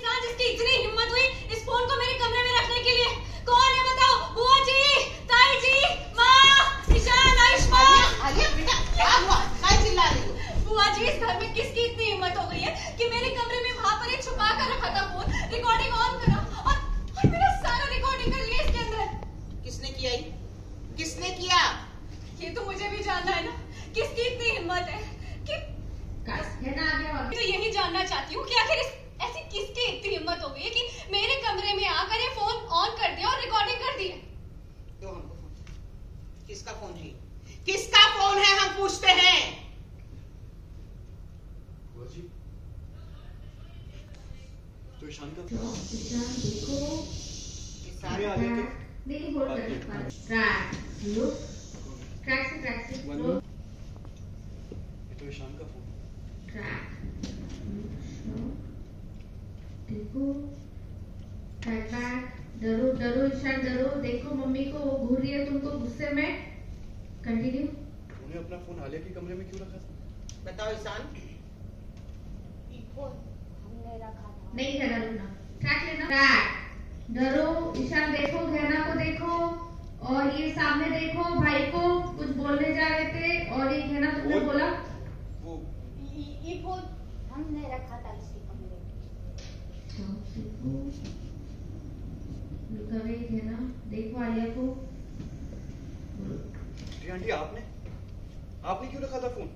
इंसान जिसकी इतनी हिम्मत हुई इस फ़ोन को मेरे कमरे में रखने के लिए। कौन है बताओ? बुआ जी ताई जी माँ ईशान आयुष्मान। आलिया बेटा क्या हुआ? काय चिल्ला रही हो। बुआ जी इस घर में किसकी इतनी हिम्मत हो गई है कि मेरे कमरे में वहाँ पर एक छुपा कर रखा था फ़ोन? रिकॉर्डिंग ऑन करा। और, और मेरा सारा रिकॉर्डिंग कर लिया इसके अंदर। किसने किया ये? किसने किया? ये तो मुझे भी जानना है ना किसकी इतनी हिम्मत है? कि तो यही जानना चाहती हूँ कि आखिर इस किसकी इतनी हिम्मत हो गई है कि मेरे कमरे में आकर ये फ़ोन ऑन कर दिया और रिकॉर्डिंग कर दी दो हमको फ़ोन किसका फ़ोन है? किसका फ़ोन है हम पूछते हैं। तो ईशान का ईशान देखो तो। होल्ड ट्रैक लुक ट्रैक से ट्रैक से ये तो ईशान का फ़ोन ट्रैक देखो। बैक डरो डरो ईशान डरो। देखो मम्मी को वो घूर रही है तुमको गुस्से में। कंटिन्यू उन्हें अपना फ़ोन आलिया के कमरे में क्यों रखा? था बताओ ईशान। हमने रखा था। नहीं कहना रुकना ट्रैक लेना। ट्रैक डरो। ईशान देखो गहना को देखो। और ये सामने देखो भाई को कुछ बोलने जा रहे थे। और ये गहना तुमने बोला। वो ये ये फ़ोन हमने रखा था इसके आपने? आपने क्यों रखा था फ़ोन?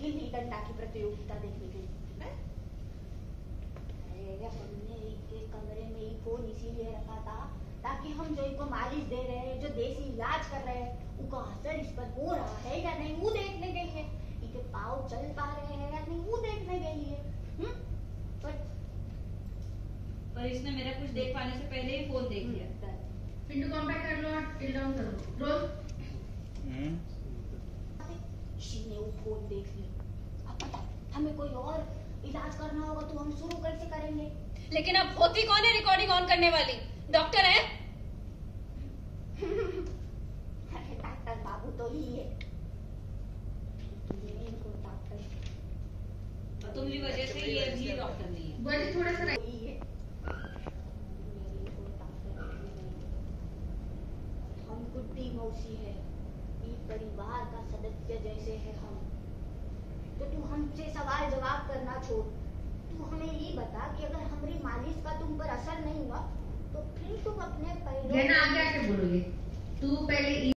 गिल्ली डंडा की प्रतियोगिता देखने के लिए अरे हमने इनके कमरे में ही फ़ोन इसीलिए रखा था ताकि हम जो इनको मालिश दे रहे हैं, जो देसी इलाज कर रहे हैं, उनका असर इस पर हो रहा है या नहीं वो देखने गई है इनके पाँव चल पा रहे हैं या नहीं वो देखने गई है हम्म? पर पर इसने मेरा कुछ देख पाने से पहले ही फ़ोन देख लिया। पिंटू कॉम्पैक्ट कर लो और टिल डाउन करो रोल किसी ने वो फ़ोन देख लिया। अब बता हमें कोई और इलाज करना होगा तो हम शुरू कैसे करेंगे? लेकिन अब होती कौन है रिकॉर्डिंग ऑन करने वाली? डॉक्टर है? अरे डॉक्टर बाबू तो ही है। इनको तुम्हारी वजह से ये भी डॉक्टर नहीं है। जी थोड़ा सा right- ही है ये इनको डॉक्टर नहीं। हम गुड्डी मौसी है। एक परिवार का सदस्य जैसे है हम। तो तू हमसे सवाल जवाब करना छोड़। तू हमें ये बता कि अगर हमारी मालिश का तुम पर असर नहीं हुआ तो फिर तुम अपने पैरों आगे बोलोगे। तू पहले